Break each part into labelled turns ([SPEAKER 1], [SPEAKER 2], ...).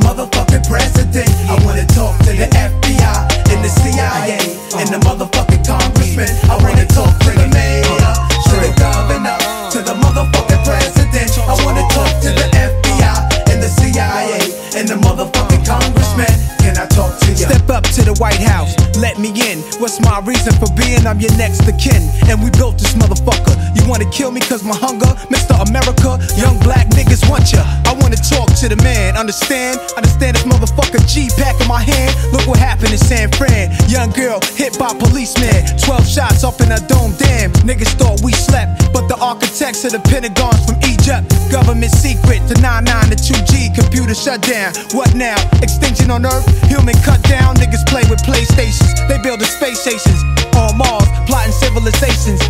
[SPEAKER 1] motherfucking president. I wanna talk to the FBI and the CIA and the motherfucking congressman. I wanna talk to the mayor, to the governor, to the motherfucking president. I wanna talk to the FBI and the CIA and the motherfucking congressman. Can I talk to you? Step up to the White House, let me in. What's my reason for being? I'm your next to kin, and we built this motherfucker. You wanna kill me cause my hunger, Mr. America, young black niggas want ya. I wanna talk to the man, understand? Pack in my hand. Look what happened in San Fran. Young girl hit by policeman. 12 shots up in a dome, damn. Niggas thought we slept, but the architects of the Pentagons from Egypt. Government secret to 99 to 2G. Computer shut down. What now? Extinction on Earth? Human cut down. Niggas play with PlayStations. They building space stations on Mars, plotting civilizations.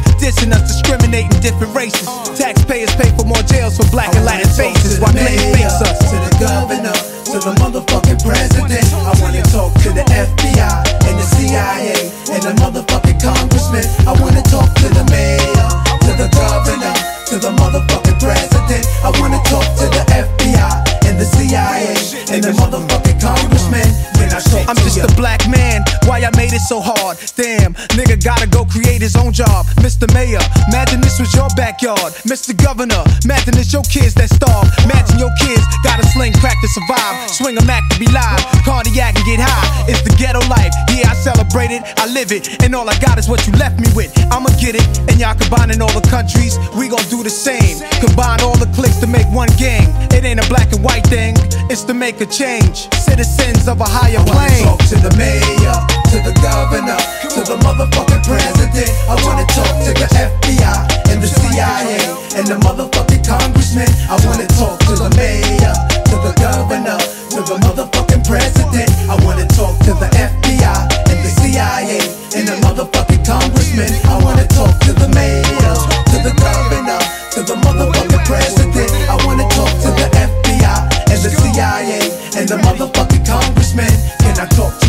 [SPEAKER 1] Motherfucking president. I wanna talk to the FBI and the CIA and the motherfucking congressman. When I talk I'm just a black man. Why I made it so hard? Damn, nigga gotta go create his own job. Mr. Mayor, imagine this was your backyard. Mr. Governor, imagine it's your kids that starve. Imagine your kids gotta sling crack to survive. Swing a Mac to be live. Cardiac and get high. Yeah, I celebrate it, I live it. And all I got is what you left me with. I'ma get it. And y'all combining all the countries, we gon' do the same. Combine all the clicks to make one gang. It ain't a black and white thing, it's to make a change. Citizens of a higher I wanna plane. talk to the mayor, to the governor, to the motherfucking president. I wanna talk to the FBI and the CIA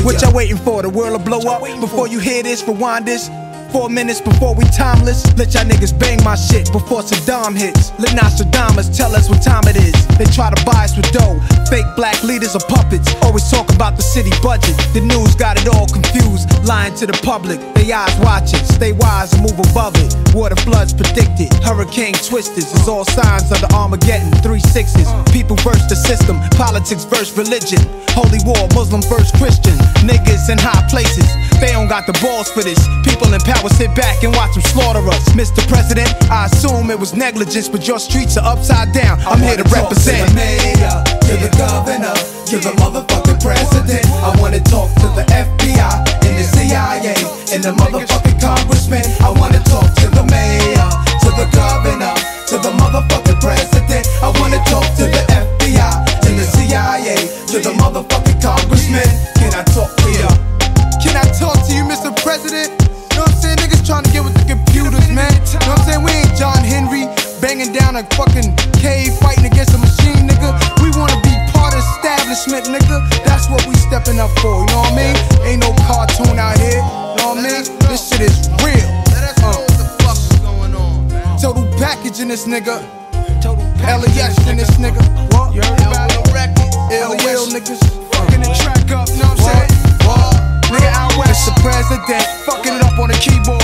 [SPEAKER 1] What y'all waiting for? The world to blow up before you hear this? Rewind this. Four minutes before we timeless. Let y'all niggas bang my shit before Saddam hits. Let Nostradamus tell us what time it is. They try to buy us with dough. Fake black leaders are puppets. Always talk about the city budget. The news got it all confused. Lying to the public. They eyes watching. Stay wise and move above it. Water floods predicted. Hurricane twisters is all signs of the Armageddon. Three sixes. People versus the system. Politics versus religion. Holy war, Muslim versus Christian. Niggas in high places. They don't got the balls for this. People in power sit back and watch them slaughter us. Mr. President, I assume it was negligence, but your streets are upside down. I'm here to represent. To the mayor, to the governor, to the motherfucking president. I wanna talk to the FBI and the CIA and the motherfucking congressman. I wanna talk to the mayor, to the governor, to the motherfucking president. I wanna talk to the FBI and the CIA, to the motherfucking congressman. Can I talk to ya? Can I
[SPEAKER 2] talk to you, Mr. President?
[SPEAKER 1] Know what I'm saying? Niggas trying to get with the computers, man. Know what I'm saying? We ain't John Henry banging down a fucking cave fighting against a machine, nigga. We wanna be part of establishment, nigga. That's what we stepping up for, you know what I mean? Ain't no cartoon out here,
[SPEAKER 3] man. This shit
[SPEAKER 1] is real.
[SPEAKER 3] Uh.
[SPEAKER 2] Total
[SPEAKER 1] package in this nigga. Total LES in this nigga. What? You heard about
[SPEAKER 2] the
[SPEAKER 3] record?
[SPEAKER 2] LES niggas. Fucking the track up, know what I'm saying?
[SPEAKER 1] Nigga out west. The president. Fucking it up on the keyboard.